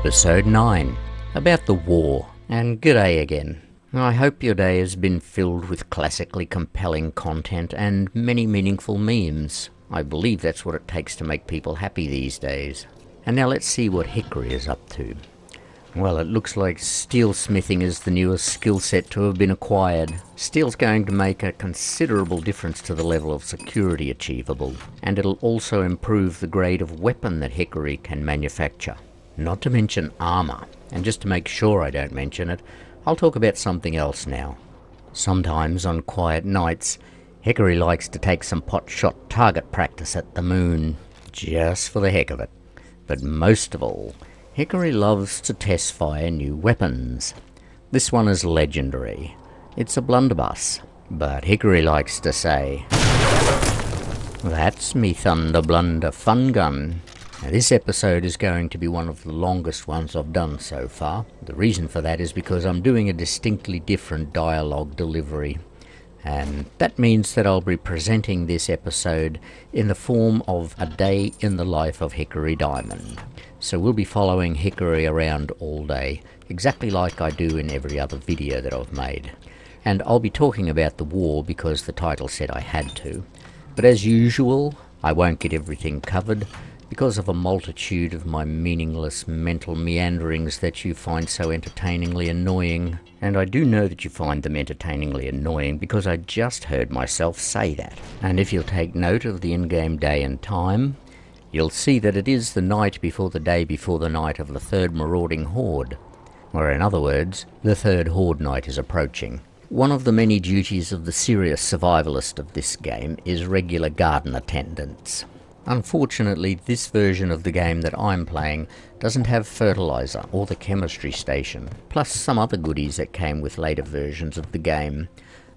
episode 9 about the war. And g'day again. I hope your day has been filled with classically compelling content and many meaningful memes. I believe that's what it takes to make people happy these days. And now let's see what Hickory is up to. Well, it looks like steelsmithing is the newest skill set to have been acquired. Steel's going to make a considerable difference to the level of security achievable, and it'll also improve the grade of weapon that Hickory can manufacture. Not to mention armour, and just to make sure I don't mention it, I'll talk about something else now. Sometimes on quiet nights, Hickory likes to take some pot shot target practice at the moon, just for the heck of it. But most of all, Hickory loves to test fire new weapons. This one is legendary. It's a blunderbuss, but Hickory likes to say, That's me Thunder Blunder Fun Gun. Now, this episode is going to be one of the longest ones I've done so far. The reason for that is because I'm doing a distinctly different dialogue delivery. And that means that I'll be presenting this episode in the form of a day in the life of Hickory Diamond. So we'll be following Hickory around all day, exactly like I do in every other video that I've made. And I'll be talking about the war because the title said I had to. But as usual, I won't get everything covered, because of a multitude of my meaningless mental meanderings that you find so entertainingly annoying. And I do know that you find them entertainingly annoying because I just heard myself say that. And if you'll take note of the in-game day and time, you'll see that it is the night before the day before the night of the third marauding horde. Or in other words, the third horde night is approaching. One of the many duties of the serious survivalist of this game is regular garden attendance. Unfortunately, this version of the game that I'm playing doesn't have fertilizer or the chemistry station, plus some other goodies that came with later versions of the game.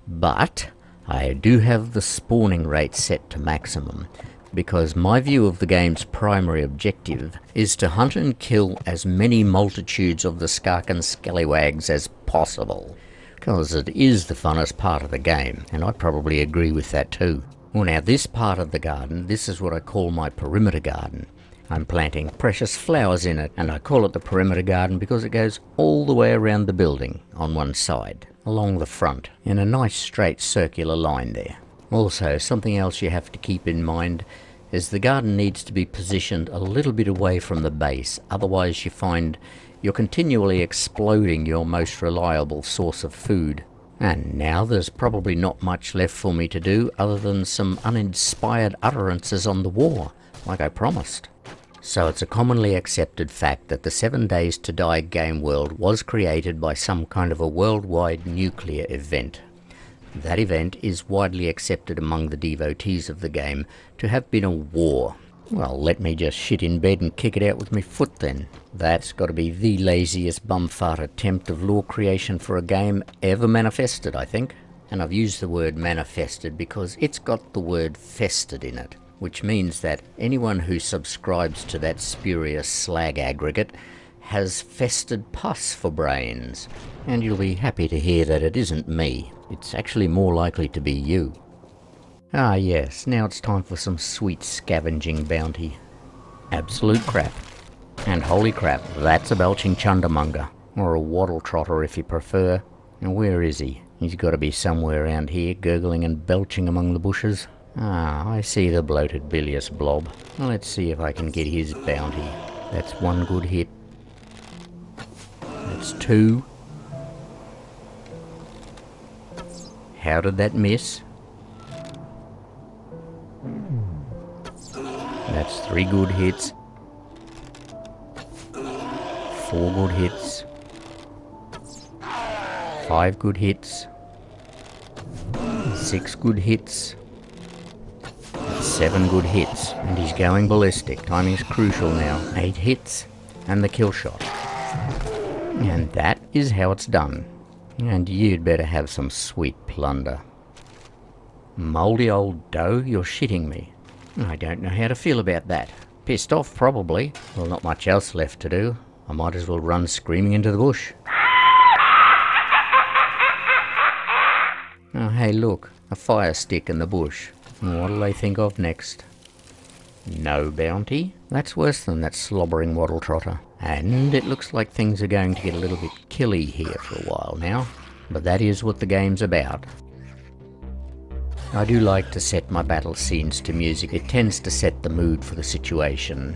But I do have the spawning rate set to maximum, because my view of the game's primary objective is to hunt and kill as many multitudes of the Skarkan scallywags as possible. Because it is the funnest part of the game, and I probably agree with that too. Well now this part of the garden, this is what I call my perimeter garden. I'm planting precious flowers in it and I call it the perimeter garden because it goes all the way around the building on one side, along the front, in a nice straight circular line there. Also, something else you have to keep in mind is the garden needs to be positioned a little bit away from the base, otherwise you find you're continually exploding your most reliable source of food. And now there's probably not much left for me to do other than some uninspired utterances on the war, like I promised. So it's a commonly accepted fact that the Seven Days to Die game world was created by some kind of a worldwide nuclear event. That event is widely accepted among the devotees of the game to have been a war well, let me just shit in bed and kick it out with my foot then. That's got to be the laziest bumfart attempt of lore creation for a game ever manifested, I think. And I've used the word manifested because it's got the word fested in it, which means that anyone who subscribes to that spurious slag aggregate has festered pus for brains. And you'll be happy to hear that it isn't me. It's actually more likely to be you. Ah yes, now it's time for some sweet scavenging bounty. Absolute crap. And holy crap, that's a belching chundermonger. Or a waddle trotter if you prefer. And where is he? He's got to be somewhere around here, gurgling and belching among the bushes. Ah, I see the bloated bilious blob. Let's see if I can get his bounty. That's one good hit. That's two. How did that miss? That's three good hits. Four good hits. Five good hits. Six good hits. Seven good hits. And he's going ballistic. Timing is crucial now. Eight hits. And the kill shot. And that is how it's done. And you'd better have some sweet plunder. Mouldy old dough, you're shitting me. I don't know how to feel about that. Pissed off, probably. Well, not much else left to do. I might as well run screaming into the bush. Oh, hey, look. A fire stick in the bush. What'll they think of next? No bounty? That's worse than that slobbering waddle trotter. And it looks like things are going to get a little bit killy here for a while now, but that is what the game's about. I do like to set my battle scenes to music, it tends to set the mood for the situation.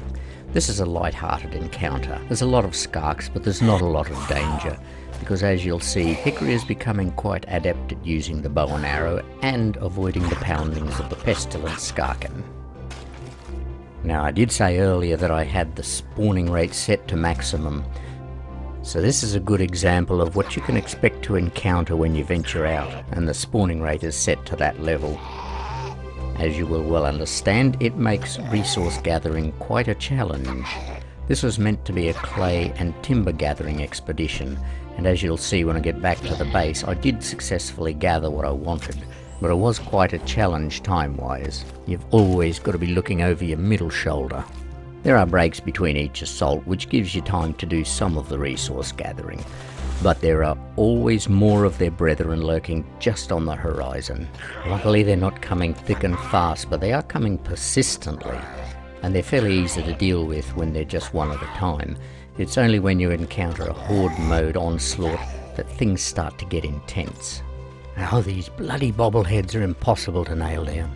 This is a light-hearted encounter. There's a lot of skarks, but there's not a lot of danger, because as you'll see, Hickory is becoming quite adept at using the bow and arrow and avoiding the poundings of the pestilent skarken. Now I did say earlier that I had the spawning rate set to maximum, so this is a good example of what you can expect to encounter when you venture out, and the spawning rate is set to that level. As you will well understand, it makes resource gathering quite a challenge. This was meant to be a clay and timber gathering expedition, and as you'll see when I get back to the base, I did successfully gather what I wanted, but it was quite a challenge time-wise. You've always got to be looking over your middle shoulder. There are breaks between each assault, which gives you time to do some of the resource gathering, but there are always more of their brethren lurking just on the horizon. Luckily they're not coming thick and fast, but they are coming persistently, and they're fairly easy to deal with when they're just one at a time. It's only when you encounter a horde mode onslaught that things start to get intense. Oh, these bloody bobbleheads are impossible to nail down.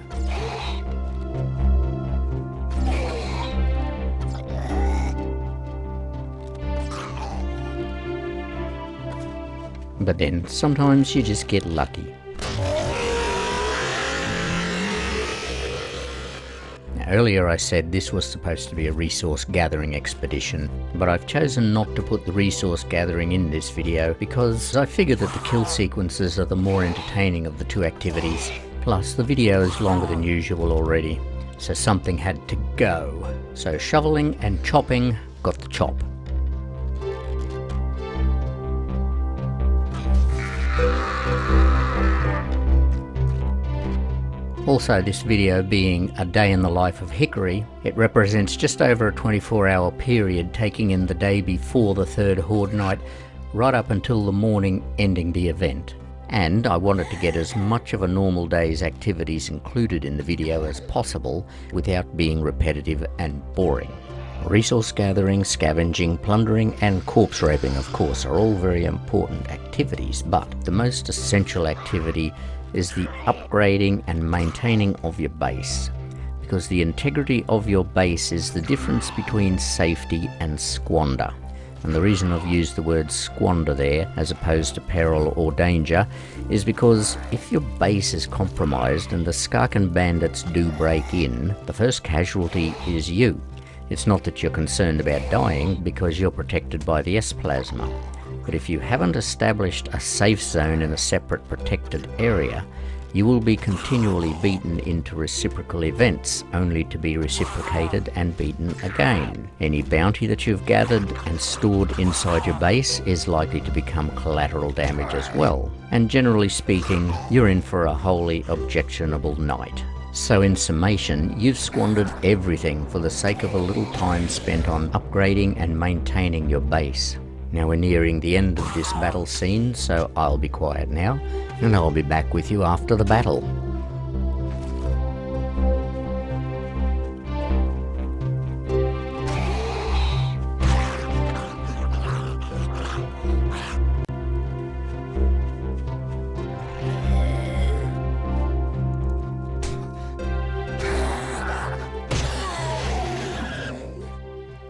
But then, sometimes you just get lucky. Now, earlier I said this was supposed to be a resource gathering expedition, but I've chosen not to put the resource gathering in this video because I figure that the kill sequences are the more entertaining of the two activities. Plus, the video is longer than usual already, so something had to go. So shoveling and chopping got the chop. Also this video being a day in the life of Hickory, it represents just over a 24 hour period taking in the day before the third Horde night right up until the morning ending the event. And I wanted to get as much of a normal day's activities included in the video as possible without being repetitive and boring. Resource gathering, scavenging, plundering and corpse raping of course are all very important activities, but the most essential activity is the upgrading and maintaining of your base. Because the integrity of your base is the difference between safety and squander. And the reason I've used the word squander there as opposed to peril or danger is because if your base is compromised and the Skarken bandits do break in, the first casualty is you. It's not that you're concerned about dying because you're protected by the S-Plasma. But if you haven't established a safe zone in a separate protected area, you will be continually beaten into reciprocal events, only to be reciprocated and beaten again. Any bounty that you've gathered and stored inside your base is likely to become collateral damage as well. And generally speaking, you're in for a wholly objectionable night. So in summation, you've squandered everything for the sake of a little time spent on upgrading and maintaining your base. Now we're nearing the end of this battle scene, so I'll be quiet now, and I'll be back with you after the battle.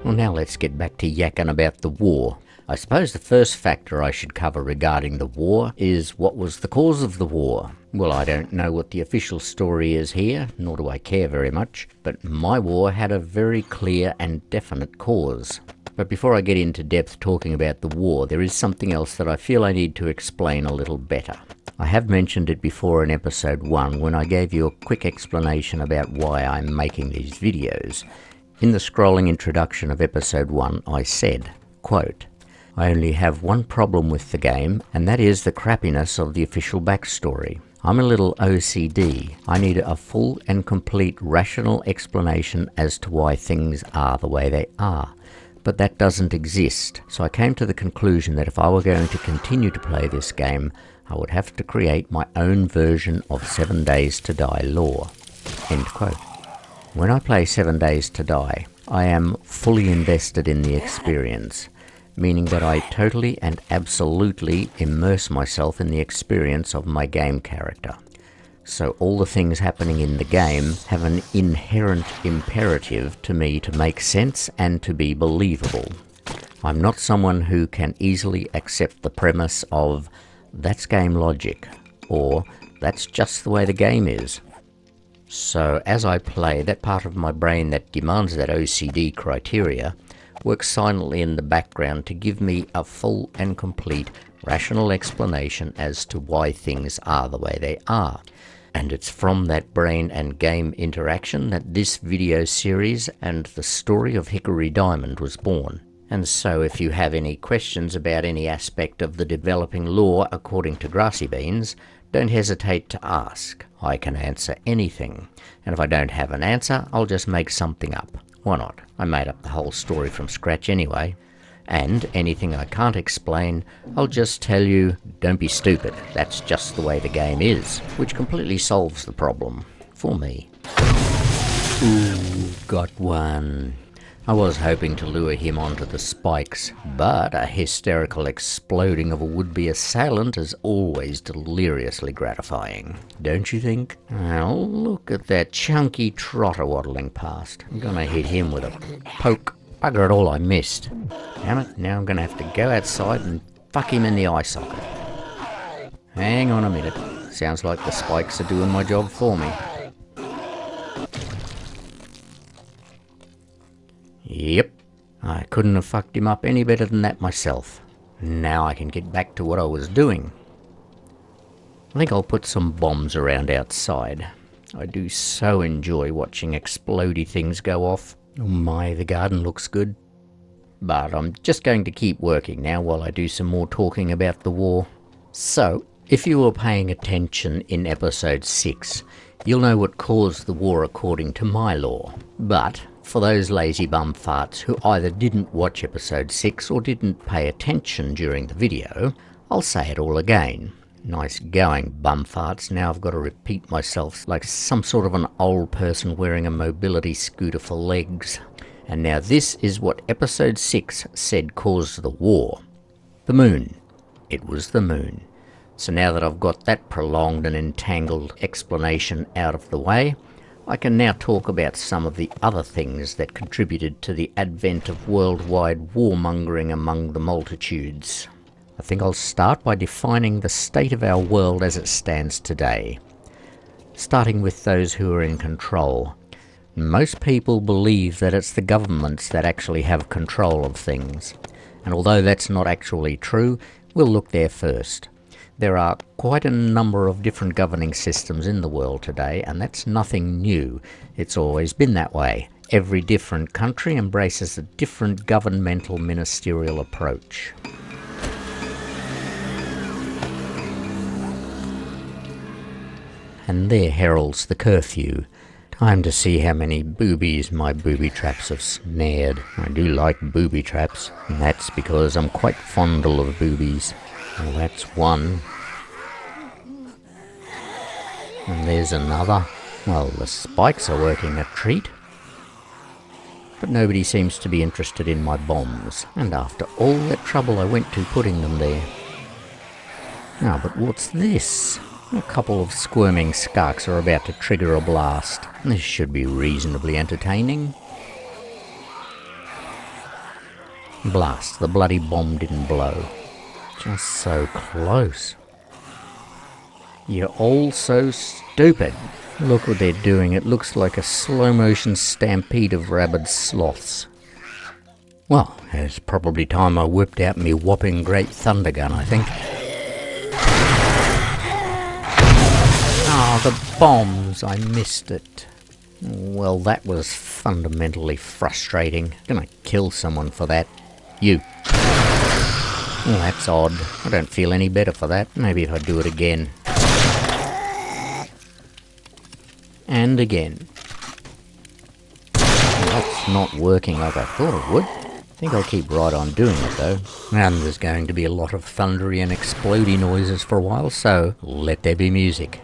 Well, now let's get back to yakking about the war. I suppose the first factor I should cover regarding the war is what was the cause of the war. Well, I don't know what the official story is here, nor do I care very much, but my war had a very clear and definite cause. But before I get into depth talking about the war, there is something else that I feel I need to explain a little better. I have mentioned it before in episode 1 when I gave you a quick explanation about why I'm making these videos. In the scrolling introduction of episode 1 I said, quote, I only have one problem with the game, and that is the crappiness of the official backstory. I'm a little OCD. I need a full and complete rational explanation as to why things are the way they are. But that doesn't exist, so I came to the conclusion that if I were going to continue to play this game, I would have to create my own version of 7 Days to Die lore. End quote. When I play 7 Days to Die, I am fully invested in the experience, meaning that I totally and absolutely immerse myself in the experience of my game character. So all the things happening in the game have an inherent imperative to me to make sense and to be believable. I'm not someone who can easily accept the premise of that's game logic or that's just the way the game is. So as I play, that part of my brain that demands that OCD criteria works silently in the background to give me a full and complete rational explanation as to why things are the way they are. And it's from that brain and game interaction that this video series and the story of Hickory Diamond was born. And so if you have any questions about any aspect of the developing lore according to Grassy Beans, don't hesitate to ask. I can answer anything. And if I don't have an answer, I'll just make something up. Why not? I made up the whole story from scratch anyway. And anything I can't explain, I'll just tell you, don't be stupid, that's just the way the game is, which completely solves the problem. For me. Ooh, got one. I was hoping to lure him onto the spikes, but a hysterical exploding of a would-be assailant is always deliriously gratifying, don't you think? Now look at that chunky trotter waddling past. I'm gonna hit him with a poke. Bugger it all, I missed. Damn it, now I'm gonna have to go outside and fuck him in the eye socket. Hang on a minute. Sounds like the spikes are doing my job for me. Yep, I couldn't have fucked him up any better than that myself. Now I can get back to what I was doing. I think I'll put some bombs around outside. I do so enjoy watching explody things go off. Oh my, the garden looks good. But I'm just going to keep working now while I do some more talking about the war. So, if you were paying attention in episode 6, you'll know what caused the war according to my lore. But for those lazy bum farts who either didn't watch episode 6 or didn't pay attention during the video, I'll say it all again. Nice going, bum farts. Now I've got to repeat myself like some sort of an old person wearing a mobility scooter for legs. And now this is what episode 6 said caused the war. The moon. It was the moon. So now that I've got that prolonged and entangled explanation out of the way, I can now talk about some of the other things that contributed to the advent of worldwide warmongering among the multitudes. I think I'll start by defining the state of our world as it stands today, starting with those who are in control. Most people believe that it's the governments that actually have control of things, and although that's not actually true, we'll look there first. There are quite a number of different governing systems in the world today, and that's nothing new. It's always been that way. Every different country embraces a different governmental ministerial approach. And there heralds the curfew. Time to see how many boobies my booby traps have snared. I do like booby traps, and that's because I'm quite fondle of boobies. Well, that's one. And there's another. Well, the spikes are working a treat. But nobody seems to be interested in my bombs, and after all that trouble I went to putting them there. Now, but what's this? A couple of squirming skunks are about to trigger a blast. This should be reasonably entertaining. Blast, the bloody bomb didn't blow. Just so close. You're all so stupid. Look what they're doing. It looks like a slow motion stampede of rabid sloths. Well, it's probably time I whipped out me whopping great thunder gun, I think. Ah, oh, the bombs! I missed it. Well, that was fundamentally frustrating. Gonna kill someone for that. You. Well, that's odd. I don't feel any better for that. Maybe if I do it again. And again. That's not working like I thought it would. I think I'll keep right on doing it though. And there's going to be a lot of thundery and explodey noises for a while, so let there be music.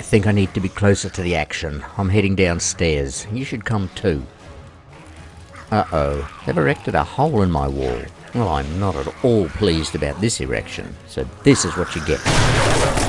Think I need to be closer to the action. I'm heading downstairs. You should come too. Uh-oh, they've erected a hole in my wall. Well, I'm not at all pleased about this erection, so this is what you get.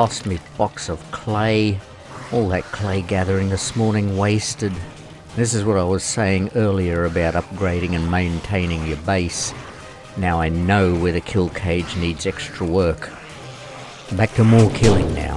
Lost me box of clay. All that clay gathering this morning wasted. This is what I was saying earlier about upgrading and maintaining your base. Now I know where the kill cage needs extra work. Back to more killing now.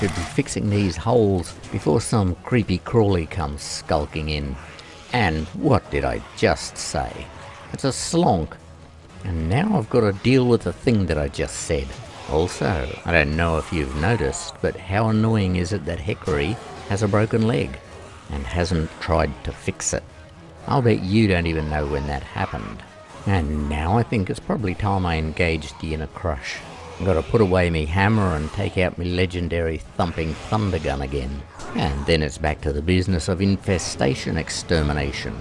Should be fixing these holes before some creepy crawly comes skulking in. And what did I just say? It's a slonk. And now I've got to deal with the thing that I just said. Also, I don't know if you've noticed, but how annoying is it that Hickory has a broken leg and hasn't tried to fix it? I'll bet you don't even know when that happened. And now I think it's probably time I engaged the inner crush. I've got to put away me hammer and take out me legendary thumping thunder gun again. And then it's back to the business of infestation extermination.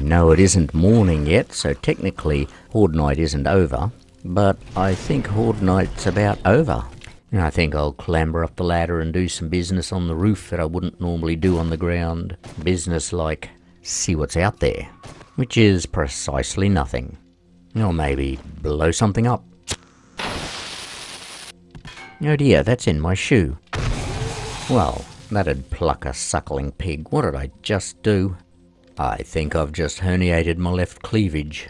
No, it isn't morning yet, so technically Horde Night isn't over, but I think Horde Night's about over. And I think I'll clamber up the ladder and do some business on the roof that I wouldn't normally do on the ground. Business like see what's out there, which is precisely nothing. Or maybe blow something up. Oh dear, that's in my shoe. Well, that'd pluck a suckling pig. What did I just do? I think I've just herniated my left cleavage.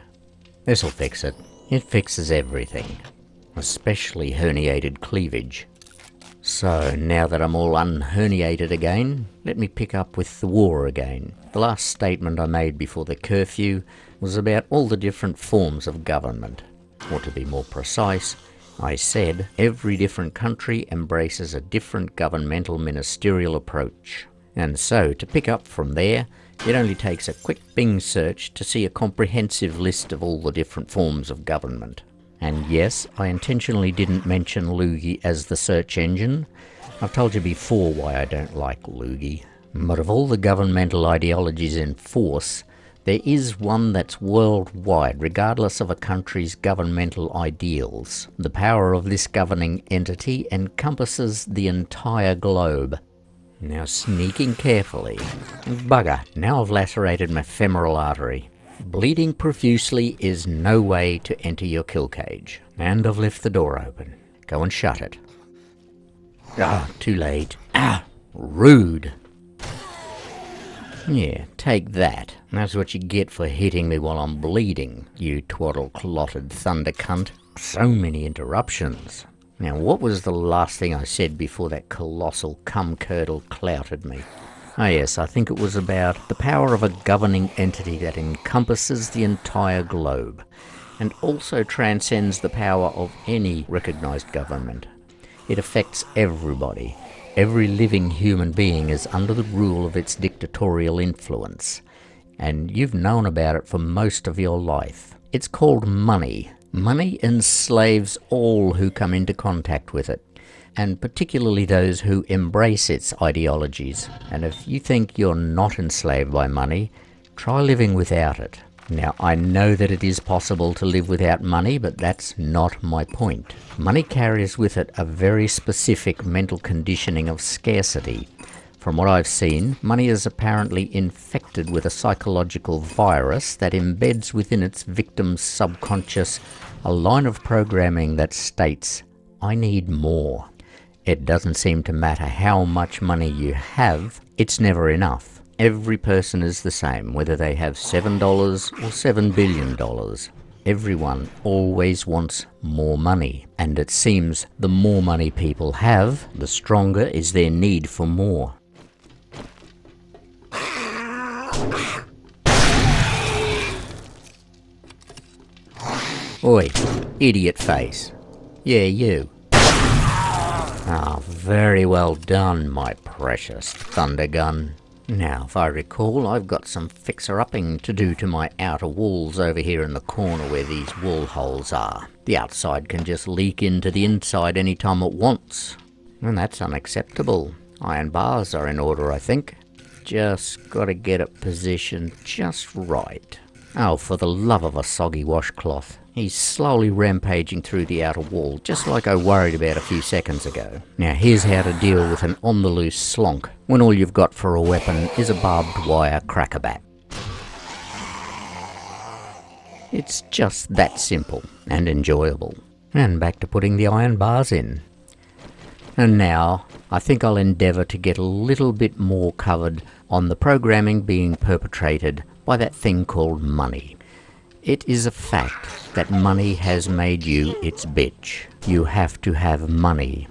This'll fix it. It fixes everything, especially herniated cleavage. So now that I'm all unherniated again, let me pick up with the war again. The last statement I made before the curfew was about all the different forms of government. Or to be more precise, I said every different country embraces a different governmental ministerial approach. And so, to pick up from there, it only takes a quick Bing search to see a comprehensive list of all the different forms of government. And yes, I intentionally didn't mention Loogie as the search engine. I've told you before why I don't like Loogie. But of all the governmental ideologies in force, there is one that's worldwide, regardless of a country's governmental ideals. The power of this governing entity encompasses the entire globe. Now sneaking carefully. Bugger, now I've lacerated my femoral artery. Bleeding profusely is no way to enter your kill cage. And I've left the door open. Go and shut it. Ah, too late. Ah, rude. Yeah, take that. That's what you get for hitting me while I'm bleeding, you twaddle-clotted thunder cunt. So many interruptions. Now, what was the last thing I said before that colossal cum curdle clouted me? Oh yes, I think it was about the power of a governing entity that encompasses the entire globe, and also transcends the power of any recognised government. It affects everybody, Every living human being is under the rule of its dictatorial influence, and you've known about it for most of your life. It's called money. Money enslaves all who come into contact with it, and particularly those who embrace its ideologies. And if you think you're not enslaved by money, try living without it. Now, I know that it is possible to live without money, but that's not my point. Money carries with it a very specific mental conditioning of scarcity. From what I've seen, money is apparently infected with a psychological virus that embeds within its victim's subconscious a line of programming that states, I need more. It doesn't seem to matter how much money you have, it's never enough. Every person is the same, whether they have $7 or $7 billion. Everyone always wants more money, and it seems the more money people have, the stronger is their need for more. Oi, idiot face. Yeah, you. Ah, very well done, my precious Thundergun. Now, if I recall, I've got some fixer-upping to do to my outer walls over here in the corner where these wall holes are. The outside can just leak into the inside any time it wants. And that's unacceptable. Iron bars are in order, I think. Just gotta get it positioned just right. Oh, for the love of a soggy washcloth. He's slowly rampaging through the outer wall, just like I worried about a few seconds ago. Now here's how to deal with an on-the-loose slonk, when all you've got for a weapon is a barbed wire crackerbat. It's just that simple and enjoyable. And back to putting the iron bars in. And now, I think I'll endeavour to get a little bit more covered on the programming being perpetrated by that thing called money. It is a fact that money has made you its bitch. You have to have money.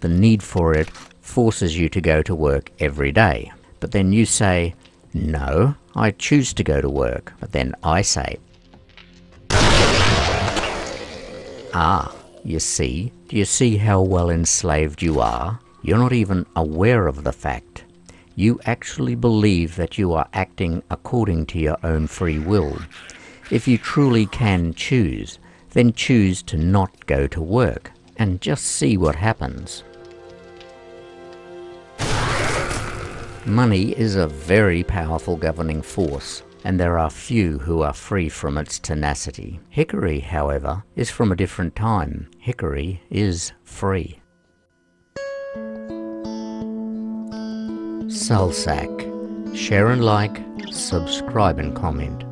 The need for it forces you to go to work every day. But then you say, no, I choose to go to work. But then I say, ah, you see, do you see how well enslaved you are? You're not even aware of the fact you actually believe that you are acting according to your own free will. If you truly can choose, then choose to not go to work and just see what happens. Money is a very powerful governing force, and there are few who are free from its tenacity. Hickory, however, is from a different time. Hickory is free. Salsac. Share and like, subscribe and comment.